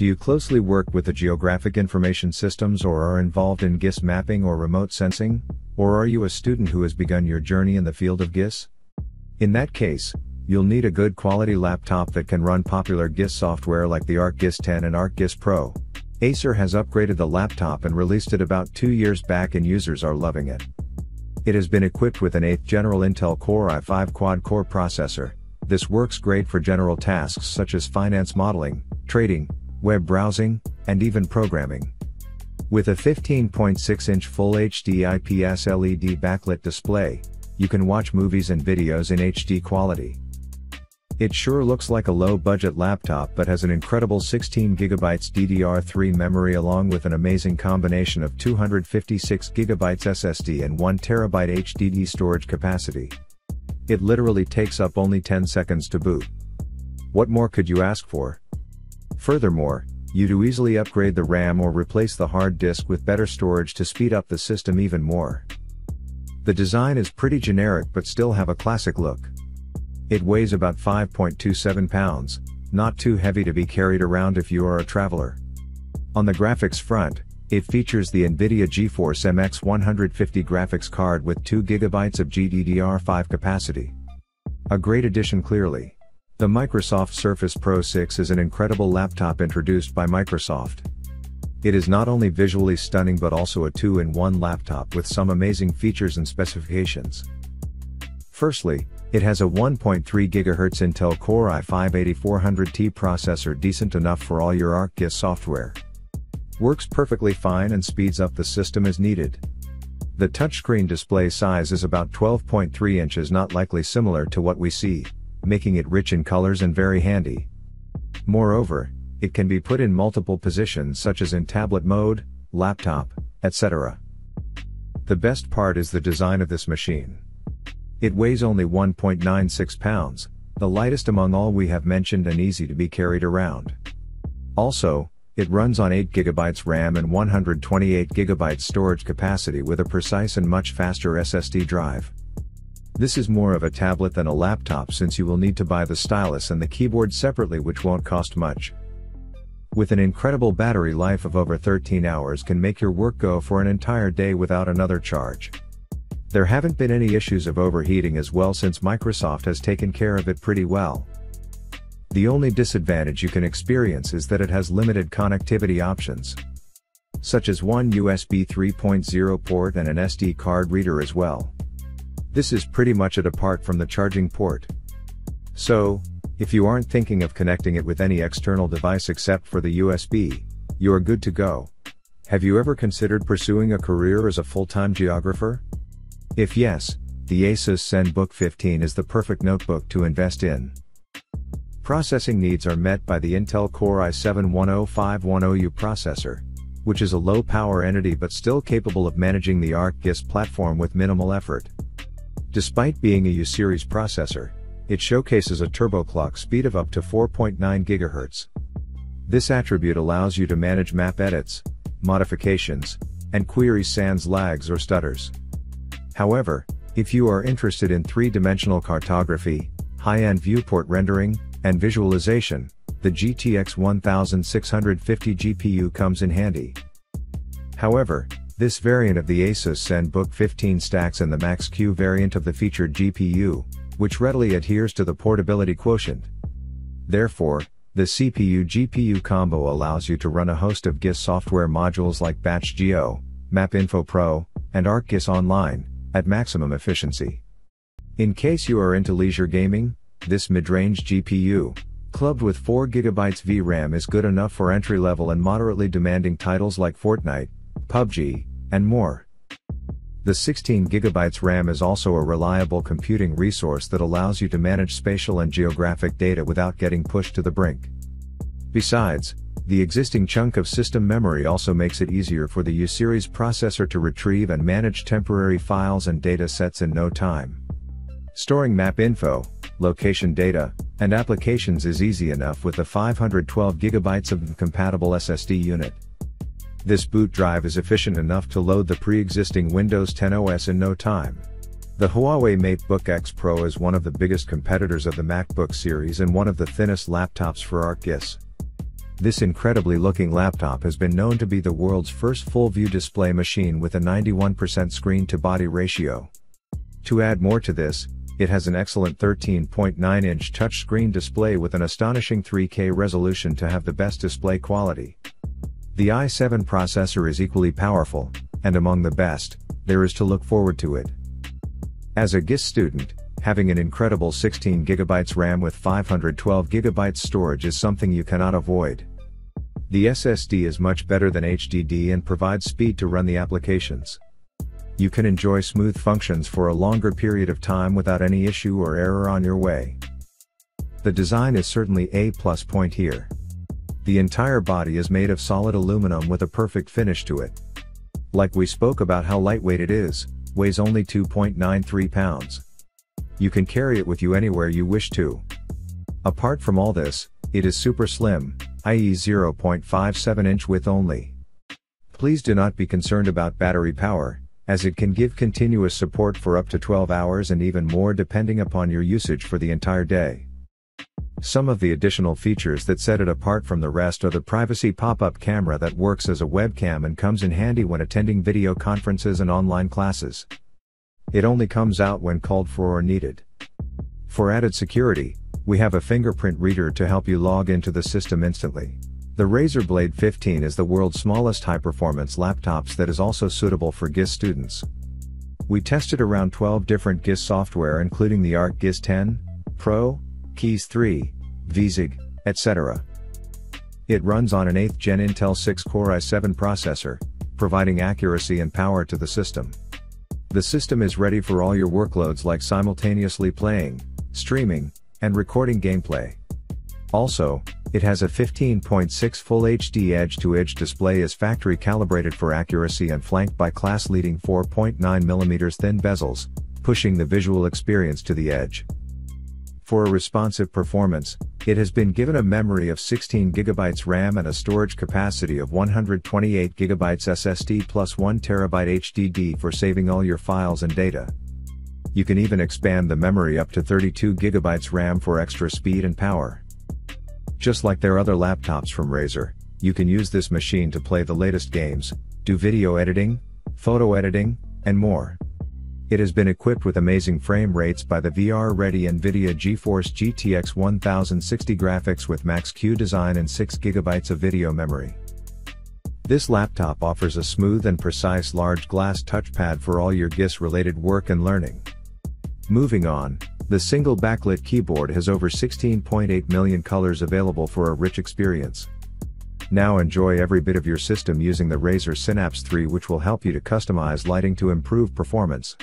Do you closely work with the geographic information systems or are involved in GIS mapping or remote sensing? Or are you a student who has begun your journey in the field of GIS? In that case, you'll need a good quality laptop that can run popular GIS software like the ArcGIS 10 and ArcGIS Pro. Acer has upgraded the laptop and released it about two years back and users are loving it. It has been equipped with an 8th General Intel Core i5 quad-core processor. This works great for general tasks such as finance modeling, trading, web browsing, and even programming. With a 15.6-inch Full HD IPS LED backlit display, you can watch movies and videos in HD quality. It sure looks like a low-budget laptop but has an incredible 16GB DDR3 memory along with an amazing combination of 256GB SSD and 1TB HDD storage capacity. It literally takes up only 10 seconds to boot. What more could you ask for? Furthermore, you do easily upgrade the RAM or replace the hard disk with better storage to speed up the system even more. The design is pretty generic but still have a classic look. It weighs about 5.27 pounds, not too heavy to be carried around if you are a traveler. On the graphics front, it features the NVIDIA GeForce MX 150 graphics card with 2GB of GDDR5 capacity. A great addition clearly. The Microsoft Surface Pro 6 is an incredible laptop introduced by Microsoft. It is not only visually stunning but also a two-in-one laptop with some amazing features and specifications. Firstly, it has a 1.3 GHz Intel Core i5-8400T processor decent enough for all your ArcGIS software. Works perfectly fine and speeds up the system as needed. The touchscreen display size is about 12.3 inches not likely similar to what we see, making it rich in colors and very handy. Moreover, it can be put in multiple positions such as in tablet mode, laptop, etc. The best part is the design of this machine. It weighs only 1.96 pounds, the lightest among all we have mentioned and easy to be carried around. Also, it runs on 8GB RAM and 128GB storage capacity with a precise and much faster SSD drive. This is more of a tablet than a laptop since you will need to buy the stylus and the keyboard separately which won't cost much. With an incredible battery life of over 13 hours can make your work go for an entire day without another charge. There haven't been any issues of overheating as well since Microsoft has taken care of it pretty well. The only disadvantage you can experience is that it has limited connectivity options. Such as one USB 3.0 port and an SD card reader as well. This is pretty much it apart from the charging port. So, if you aren't thinking of connecting it with any external device except for the USB, you are good to go. Have you ever considered pursuing a career as a full-time geographer? If yes, the Asus ZenBook 15 is the perfect notebook to invest in. Processing needs are met by the Intel Core i7-10510U processor, which is a low-power entity but still capable of managing the ArcGIS platform with minimal effort. Despite being a U-series processor, it showcases a turbo clock speed of up to 4.9 GHz. This attribute allows you to manage map edits, modifications, and query sans lags or stutters. However, if you are interested in three-dimensional cartography, high-end viewport rendering, and visualization, the GTX 1650 GPU comes in handy. However, this variant of the Asus ZenBook 15 stacks in the Max-Q variant of the featured GPU, which readily adheres to the portability quotient. Therefore, the CPU-GPU combo allows you to run a host of GIS software modules like BatchGeo, MapInfo Pro, and ArcGIS Online, at maximum efficiency. In case you are into leisure gaming, this mid-range GPU, clubbed with 4GB VRAM is good enough for entry-level and moderately demanding titles like Fortnite, PUBG, and more. The 16GB RAM is also a reliable computing resource that allows you to manage spatial and geographic data without getting pushed to the brink. Besides, the existing chunk of system memory also makes it easier for the U-series processor to retrieve and manage temporary files and data sets in no time. Storing map info, location data, and applications is easy enough with the 512 GB of compatible SSD unit. This boot drive is efficient enough to load the pre-existing Windows 10 OS in no time. The Huawei MateBook X Pro is one of the biggest competitors of the MacBook series and one of the thinnest laptops for ArcGIS. This incredibly looking laptop has been known to be the world's first full-view display machine with a 91% screen-to-body ratio. To add more to this, it has an excellent 13.9-inch touchscreen display with an astonishing 3K resolution to have the best display quality. The i7 processor is equally powerful, and among the best, there is to look forward to it. As a GIS student, having an incredible 16GB RAM with 512GB storage is something you cannot avoid. The SSD is much better than HDD and provides speed to run the applications. You can enjoy smooth functions for a longer period of time without any issue or error on your way. The design is certainly a plus point here. The entire body is made of solid aluminum with a perfect finish to it. Like we spoke about how lightweight it is, weighs only 2.93 pounds. You can carry it with you anywhere you wish to. Apart from all this, it is super slim, i.e. 0.57 inch width only. Please do not be concerned about battery power, as it can give continuous support for up to 12 hours and even more depending upon your usage for the entire day. Some of the additional features that set it apart from the rest are the privacy pop-up camera that works as a webcam and comes in handy when attending video conferences and online classes. It only comes out when called for or needed. For added security, we have a fingerprint reader to help you log into the system instantly. The Razer Blade 15 is the world's smallest high-performance laptops that is also suitable for GIS students. We tested around 12 different GIS software including the ArcGIS 10, Pro, QGIS 3, gvSIG, etc. It runs on an 8th gen Intel 6-core i7 processor, providing accuracy and power to the system. The system is ready for all your workloads like simultaneously playing, streaming, and recording gameplay. Also, it has a 15.6 Full HD edge-to-edge display is factory calibrated for accuracy and flanked by class-leading 4.9mm thin bezels, pushing the visual experience to the edge. For a responsive performance, it has been given a memory of 16GB RAM and a storage capacity of 128GB SSD plus 1TB HDD for saving all your files and data. You can even expand the memory up to 32GB RAM for extra speed and power. Just like their other laptops from Razer, you can use this machine to play the latest games, do video editing, photo editing, and more. It has been equipped with amazing frame rates by the VR-ready NVIDIA GeForce GTX 1060 graphics with Max-Q design and 6GB of video memory. This laptop offers a smooth and precise large glass touchpad for all your GIS-related work and learning. Moving on, the single backlit keyboard has over 16.8 million colors available for a rich experience. Now enjoy every bit of your system using the Razer Synapse 3 which will help you to customize lighting to improve performance.